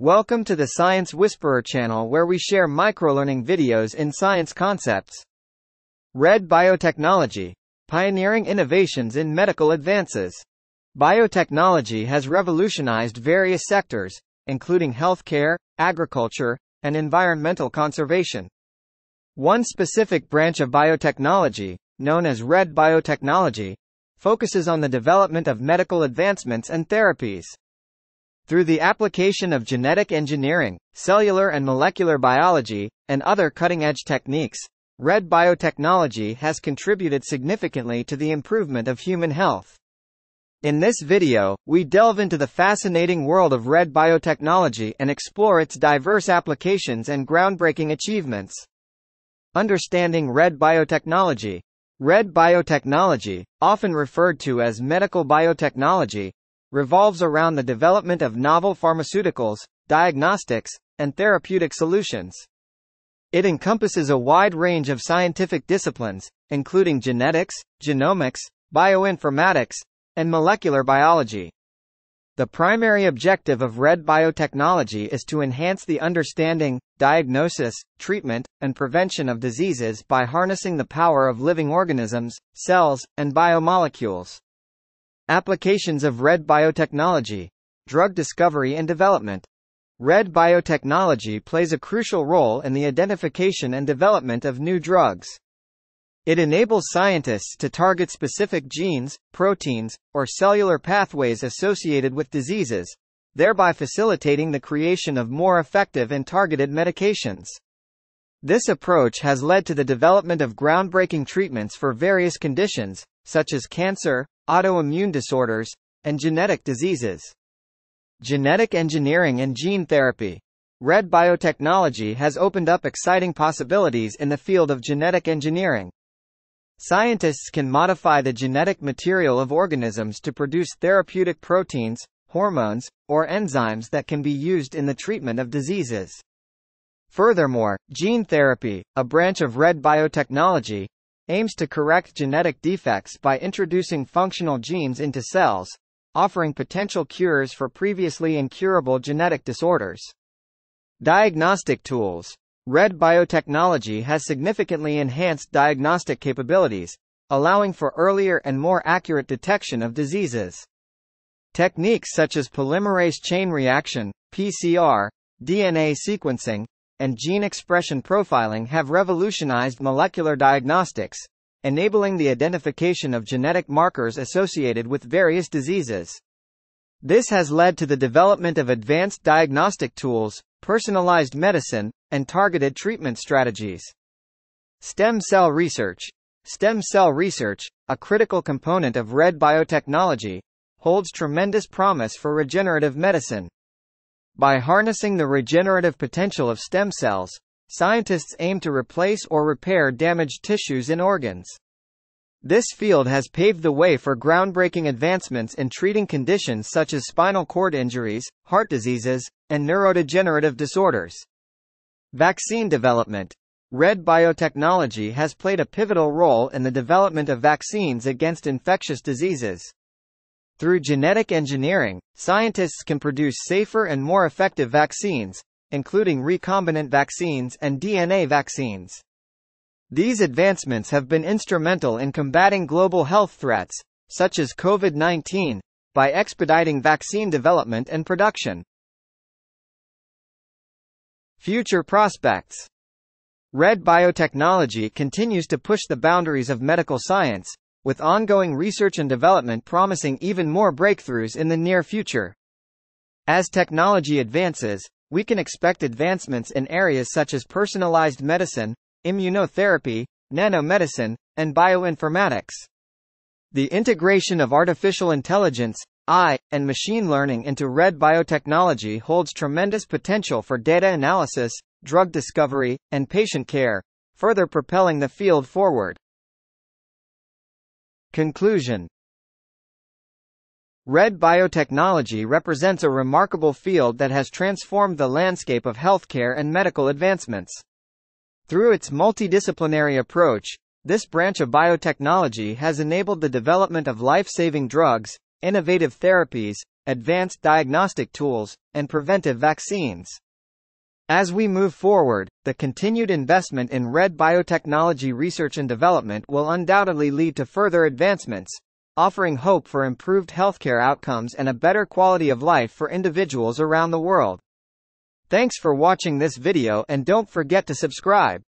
Welcome to the Science Whisperer channel where we share microlearning videos in science concepts. Red Biotechnology. Pioneering innovations in medical advances. Biotechnology has revolutionized various sectors, including healthcare, agriculture, and environmental conservation. One specific branch of biotechnology, known as Red Biotechnology, focuses on the development of medical advancements and therapies. Through the application of genetic engineering, cellular and molecular biology, and other cutting-edge techniques, Red Biotechnology has contributed significantly to the improvement of human health. In this video, we delve into the fascinating world of Red Biotechnology and explore its diverse applications and groundbreaking achievements. Understanding Red Biotechnology Red Biotechnology, often referred to as medical biotechnology, revolves around the development of novel pharmaceuticals, diagnostics, and therapeutic solutions. It encompasses a wide range of scientific disciplines, including genetics, genomics, bioinformatics, and molecular biology. The primary objective of Red Biotechnology is to enhance the understanding, diagnosis, treatment, and prevention of diseases by harnessing the power of living organisms, cells, and biomolecules. Applications of Red Biotechnology. Drug discovery and development. Red Biotechnology plays a crucial role in the identification and development of new drugs. It enables scientists to target specific genes, proteins, or cellular pathways associated with diseases, thereby facilitating the creation of more effective and targeted medications. This approach has led to the development of groundbreaking treatments for various conditions, such as cancer, autoimmune disorders, and genetic diseases. Genetic engineering and gene therapy. Red biotechnology has opened up exciting possibilities in the field of genetic engineering. Scientists can modify the genetic material of organisms to produce therapeutic proteins, hormones, or enzymes that can be used in the treatment of diseases. Furthermore, gene therapy, a branch of red biotechnology, aims to correct genetic defects by introducing functional genes into cells, offering potential cures for previously incurable genetic disorders. Diagnostic tools. Red Biotechnology has significantly enhanced diagnostic capabilities, allowing for earlier and more accurate detection of diseases. Techniques such as polymerase chain reaction, PCR, DNA sequencing, and gene expression profiling have revolutionized molecular diagnostics, enabling the identification of genetic markers associated with various diseases. This has led to the development of advanced diagnostic tools, personalized medicine, and targeted treatment strategies. Stem cell research. Stem cell research, a critical component of red biotechnology, holds tremendous promise for regenerative medicine. By harnessing the regenerative potential of stem cells, scientists aim to replace or repair damaged tissues and organs. This field has paved the way for groundbreaking advancements in treating conditions such as spinal cord injuries, heart diseases, and neurodegenerative disorders. Vaccine development. Red Biotechnology has played a pivotal role in the development of vaccines against infectious diseases. Through genetic engineering, scientists can produce safer and more effective vaccines, including recombinant vaccines and DNA vaccines. These advancements have been instrumental in combating global health threats, such as COVID-19, by expediting vaccine development and production. Future prospects Red Biotechnology continues to push the boundaries of medical science, with ongoing research and development promising even more breakthroughs in the near future. As technology advances, we can expect advancements in areas such as personalized medicine, immunotherapy, nanomedicine, and bioinformatics. The integration of artificial intelligence, AI, and machine learning into red biotechnology holds tremendous potential for data analysis, drug discovery, and patient care, further propelling the field forward. Conclusion Red biotechnology represents a remarkable field that has transformed the landscape of healthcare and medical advancements. Through its multidisciplinary approach, this branch of biotechnology has enabled the development of life-saving drugs, innovative therapies, advanced diagnostic tools, and preventive vaccines. As we move forward, the continued investment in red biotechnology research and development will undoubtedly lead to further advancements, offering hope for improved healthcare outcomes and a better quality of life for individuals around the world. Thanks for watching this video and don't forget to subscribe.